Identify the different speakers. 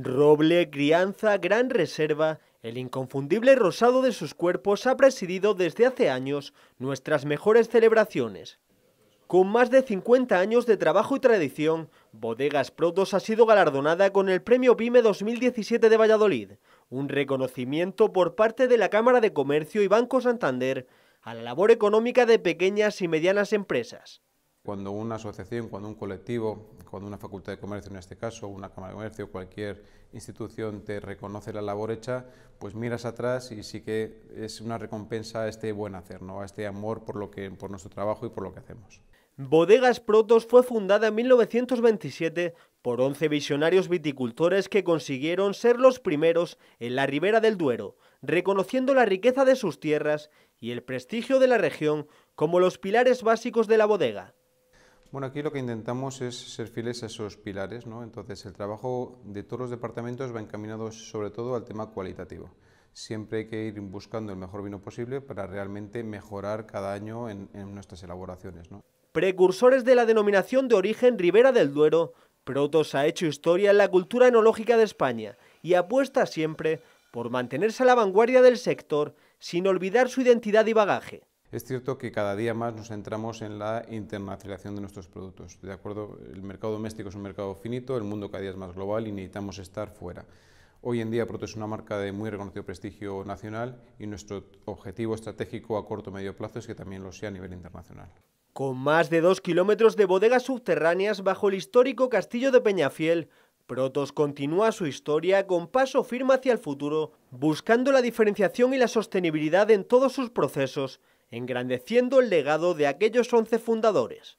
Speaker 1: Roble, crianza, gran reserva, el inconfundible rosado de sus cuerpos ha presidido desde hace años nuestras mejores celebraciones. Con más de 50 años de trabajo y tradición, Bodegas Protos ha sido galardonada con el Premio PYME 2017 de Valladolid, un reconocimiento por parte de la Cámara de Comercio y Banco Santander a la labor económica de pequeñas y medianas empresas.
Speaker 2: Cuando una asociación, cuando un colectivo, cuando una facultad de comercio en este caso, una cámara de comercio, cualquier institución te reconoce la labor hecha, pues miras atrás y sí que es una recompensa a este buen hacer, ¿no? a este amor por, lo que, por nuestro trabajo y por lo que hacemos.
Speaker 1: Bodegas Protos fue fundada en 1927 por 11 visionarios viticultores que consiguieron ser los primeros en la ribera del Duero, reconociendo la riqueza de sus tierras y el prestigio de la región como los pilares básicos de la bodega.
Speaker 2: Bueno, aquí lo que intentamos es ser fieles a esos pilares, ¿no? Entonces, el trabajo de todos los departamentos va encaminado sobre todo al tema cualitativo. Siempre hay que ir buscando el mejor vino posible para realmente mejorar cada año en, nuestras elaboraciones, ¿no?
Speaker 1: Precursores de la denominación de origen Ribera del Duero, Protos ha hecho historia en la cultura enológica de España y apuesta siempre por mantenerse a la vanguardia del sector sin olvidar su identidad y bagaje.
Speaker 2: Es cierto que cada día más nos centramos en la internacionalización de nuestros productos. De acuerdo, el mercado doméstico es un mercado finito, el mundo cada día es más global y necesitamos estar fuera. Hoy en día Proto es una marca de muy reconocido prestigio nacional y nuestro objetivo estratégico a corto o medio plazo es que también lo sea a nivel internacional.
Speaker 1: Con más de dos kilómetros de bodegas subterráneas bajo el histórico castillo de Peñafiel, Protos continúa su historia con paso firme hacia el futuro, buscando la diferenciación y la sostenibilidad en todos sus procesos engrandeciendo el legado de aquellos once fundadores.